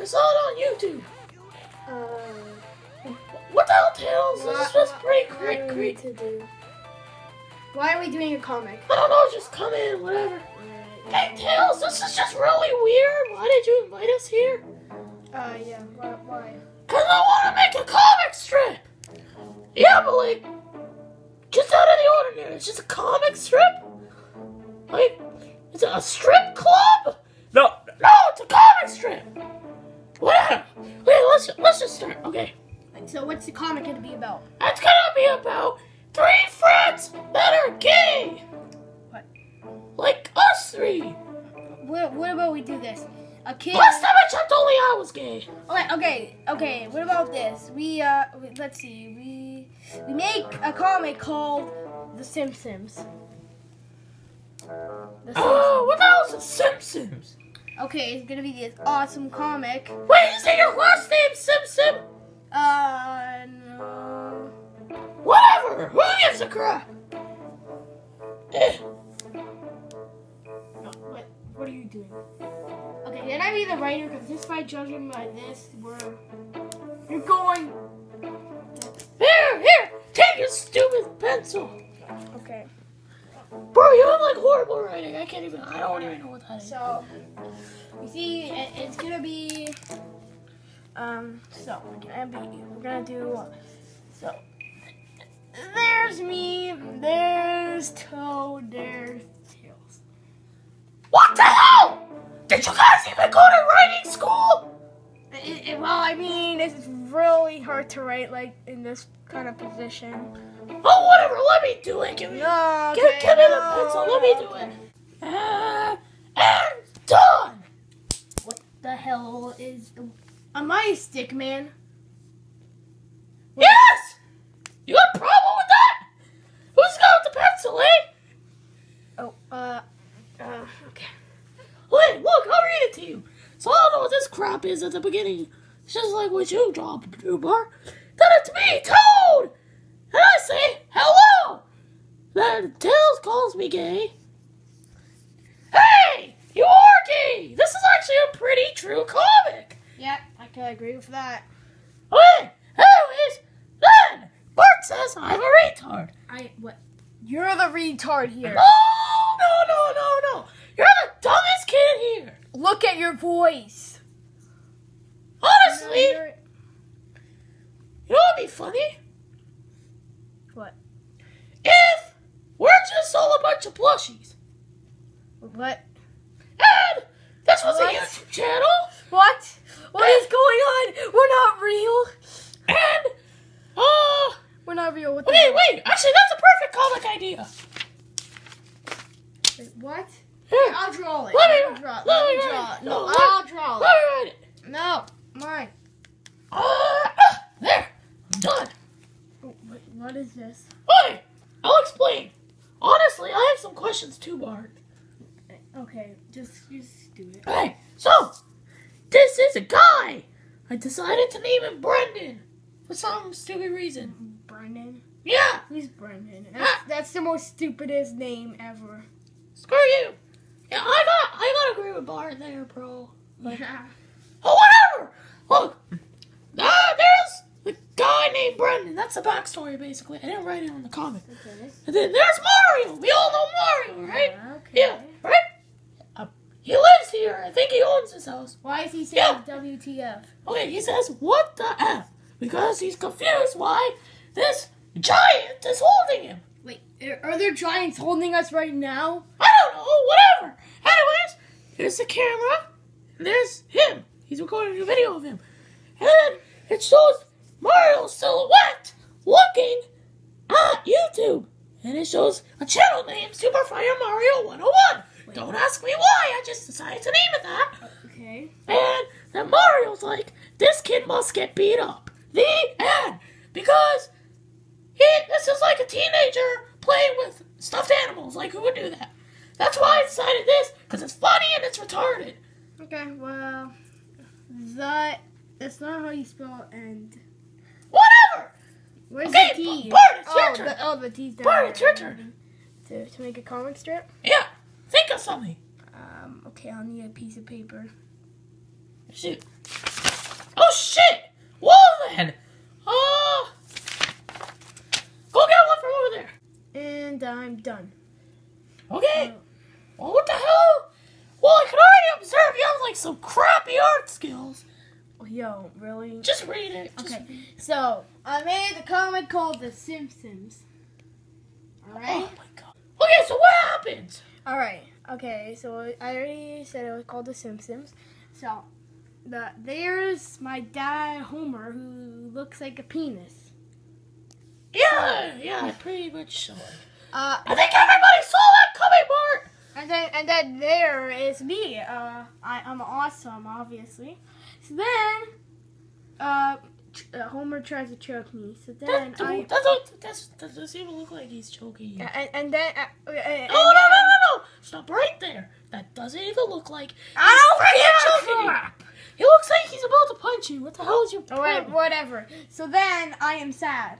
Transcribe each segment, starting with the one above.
I saw it on YouTube. Uh, What the hell, Tails? This is just pretty what great, great. to do? Why are we doing a comic? I don't know, just come in, whatever. Hey, Tails, this is just really weird. Why did you invite us here? Uh, yeah. Why? why? Cause I want to make a comic strip. Yeah, but like, just out of the ordinary. It's just a comic strip. Like, is it a strip club? No, no, it's a comic strip. Let's just start. Okay, So, what's the comic gonna be about? it's gonna be about three friends that are gay. What? Like us three. What? What about we do this? A kid. Last time I checked, only I was gay. Okay, okay, okay. What about this? We uh, let's see. We we make a comic called The Simpsons. The Oh, what the hell is the Simpsons? Okay, it's gonna be this awesome comic. Wait, is that your last name, Simpson? Uh, no. Whatever. Who gives a crap? Eh. What? What are you doing? Okay, then I be the writer? Because just by judging by this, we're you're going. Here, here. Take your stupid pencil. Okay. Bro, you have like horrible writing. I can't even. I don't even know what that is. So, you see, it, it's gonna be. Um. So we're gonna be. We're gonna do. So. There's me. There's Toad. There's Tails. What the hell? Did you guys even go to writing school? It, it- well, I mean, it's really hard to write like in this kind of position. Oh, whatever. Let me do it. Give me. No. Give, okay, give me the pencil. Let me do it. Uh, and done. What the hell is? a my stick man? Yes. You got a problem with that? Who's got the pencil, eh? Oh. Uh. Uh. Okay. Wait, look, I'll read it to you. So I don't know what this crap is at the beginning. It's just like what you draw, bar. Then it's me, Toad! And I say, hello! Then Tails calls me gay. Hey! You gay! This is actually a pretty true comic! Yeah, I can agree with that. Okay, anyways, then Bart says I'm a retard. I what? You're the retard here. No, no, no, no, no. You're the dumbest kid here. Look at your voice. Honestly, you know what'd be funny? What? If we're just all a bunch of plushies. What? Was What? a YouTube channel. What? What is going on? We're not real. And, uh, We're not real. What wait, wait. Actually, that's a perfect comic idea. Wait, what? Here, I'll draw it. Let me- I'll draw it. let Let me draw it. it. No, let- I'll draw let me write it. No, mine. Uh, ah, there. I'm done. Oh, what, what is this? Okay, I'll explain. Honestly, I have some questions too, Bart. Okay, just just do it. Okay, so this is a guy. I decided to name him Brendan for some stupid reason. Brendan. Yeah, He's Brendan? That's, that's the most stupidest name ever. screw you. Yeah, I got I gotta agree with Bart there, bro. Yeah. Oh, whatever. Look, ah, there's the guy named Brendan. That's the backstory, basically. I didn't write it on the comic. Okay. And then there's Mario. We all know Mario, right? Yeah. Okay. Yeah, right. He lives here. I think he owns this house. Why is he saying Yeah. WTF? Okay, he says, "What the f?" Because he's confused why this giant is holding him. Wait, are- are there giants holding us right now? I don't know. Whatever. Anyways, here's the camera. There's him. He's recording a video of him. And then it shows Mario's silhouette looking at YouTube. And it shows a channel named Super Fire Mario 101. Don't ask me why. I just decided to name it that. Okay. And then Mario's like, this kid must get beat up. The end. Because he this is like a teenager playing with stuffed animals. Like who would do that? That's why I decided this, because it's funny and it's retarded. Okay, well, that that's not how you spell end. Whatever. Where's Okay, the T? Bart, it's your oh, turn. The, oh, the T's down Bart, it's your turn. To, to make a comic strip? Yeah. Of something. Um, okay, I'll need a piece of paper. Shoot. Oh, shit! Then, uh, go get one from over there. And I'm done. Okay. Well, what the hell? Well, I can already observe you have like some crappy art skills. Yo, really? Just read it. Just Okay. read it. So, I made the comic called The Simpsons. Alright? Oh my god. Okay, so what? Alright. Okay, so I already said it was called The Simpsons. So, the there's my dad, Homer, who looks like a penis. Yeah, yeah, I pretty much saw it. Uh, I think everybody saw that coming, Bart. And then and then there is me. Uh, I, I'm awesome, obviously. So then, uh, uh, Homer tries to choke me. So then That, I. that, that, that's, that doesn't even look like he's choking you. And, and then. Uh, uh, and Oh, no, no, no, no. Stop right there. That doesn't even look like I don't choking you. He looks like he's about to punch you. What the hell is your problem? whatever. So then I am sad.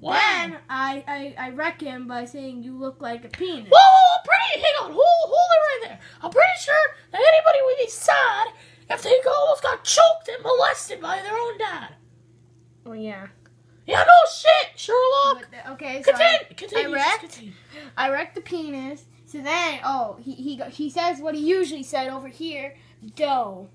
Wow. Then I, I I wreck him by saying you look like a penis. Whoa, whoa, whoa, pretty, hang on, hold, hold it right there. I'm pretty sure that anybody would be sad if they almost got choked and molested by their own dad. Oh yeah. Yeah, no shit, Sherlock. The- okay, so Continue, I, continue, I wrecked. continue. I wrecked the penis. So then, oh, he he go- he says what he usually said over here, dough.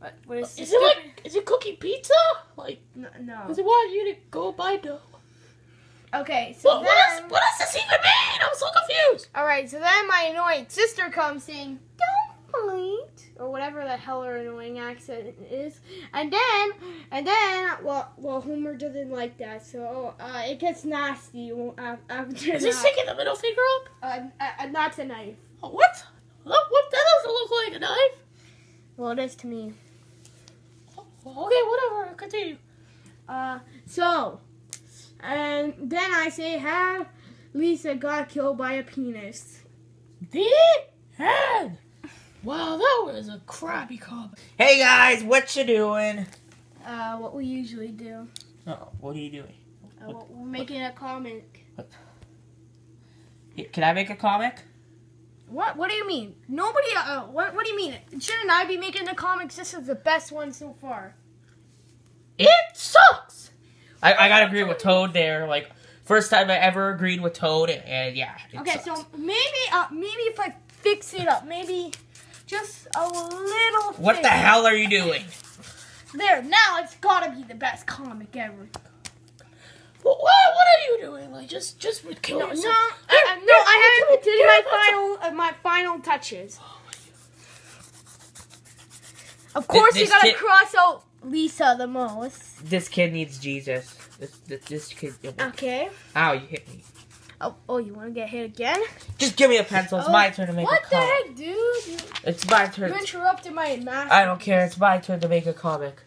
What, what is, Is it like, is it cookie pizza? Like, no, no. does it want you to go buy dough? Okay, so What, what, then, does, what does this even mean? I'm so confused. all right, so then my annoying sister comes saying, "Don't bite," or whatever the hell her annoying accent is, and then, and then, well, well, Homer doesn't like that, so uh, it gets nasty af- after Is he sticking the middle finger up? Uh, uh, uh, not a knife. Oh, what? What? what? That doesn't look like a knife. Well, it is to me. Oh, Okay, whatever. Continue. Uh, so, and then I say, how Lisa got killed by a penis. The end. Wow, that was a crappy comment. Hey guys, what you doing? Uh, what we usually do. Oh, what are you doing? Uh, we're making a comic. Here, Can I make a comic? What? What do you mean? Nobody. Uh, what? What do you mean? Shouldn't I be making the comics? This is the best one so far. It sucks. I, I gotta agree with Toad there. Like, first time I ever agreed with Toad, and, and yeah. it Okay, sucks. so maybe, uh, maybe if I fix it up, maybe just a little. What the hell are you doing? There. Now it's gotta be the best comic ever. What, what, what are you doing? Like, just, just with kill No, no, yourself. I, I- no, I haven't did my final, uh, my final touches. Of course, you this gotta kid- cross out Lisa the most. This kid needs Jesus. This, this, this kid. Okay. Ow, you hit me. Oh, oh, you want to get hit again? Just give me a pencil. It's Oh, my turn to make a comment. what the comic. heck, dude? You, It's my turn. you turn. interrupted my math. I don't care. It's my turn to make a comic.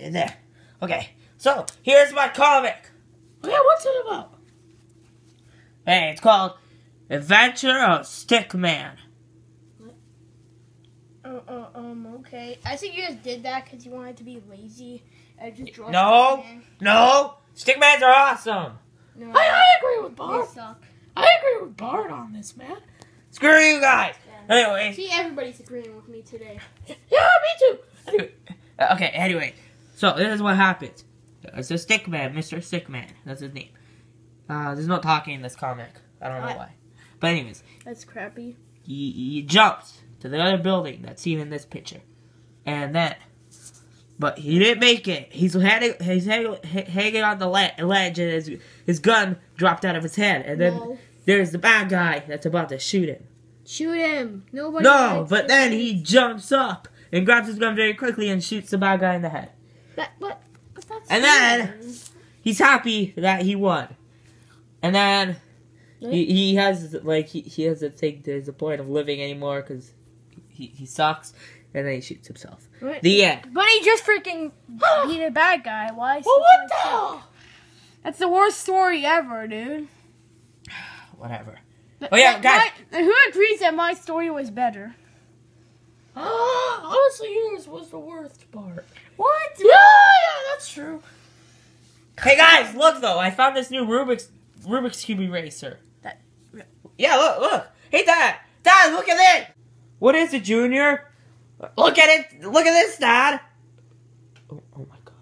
Eh, There. Okay. So here's my comic. Okay, what's it about? Hey, it's called Adventure of Stickman. Uh, uh, um, okay. I think you just did that because you wanted to be lazy. and just draw No. Stickman. No, Stickmans are awesome. No. I, I agree with Bart. suck. I agree with Bart on this, man. Screw you guys. Anyway, See, everybody's agreeing with me today. Yeah, me too. anyway, uh, okay. Anyway, so this is what happens. It's a Stickman, Mr. Stickman. That's his name. Uh, there's no talking in this comic. I don't know What? why. But anyways, That's crappy. he, he jumps to the other building that's seen in this picture, and then, but he didn't make it. He's hanging, he's hanging, hanging on the ledge, and his his gun dropped out of his head, and then No. there's the bad guy that's about to shoot him. Shoot him. Nobody. No, but him. then he jumps up and grabs his gun very quickly and shoots the bad guy in the head. That, but, but that's And then-. He's happy that he won, and then he, he has like he, he doesn't think there's a point of living anymore because he, he sucks, and then he shoots himself. What? The end. But he just freaking beat a bad guy. Why? is Well, what the hell? That's the worst story ever, dude. Whatever. Oh, yeah, That- guys. my- who agrees that my story was better? Honestly, yours was the worst part. What? Yeah, yeah, that's true. Hey guys, look though! I found this new Rubik's Rubik's cube eraser. That- Yeah, look, look. Hey, Dad, Dad, look at it. What is it, Junior? Look at it! Look at this, Dad! Oh, oh my god.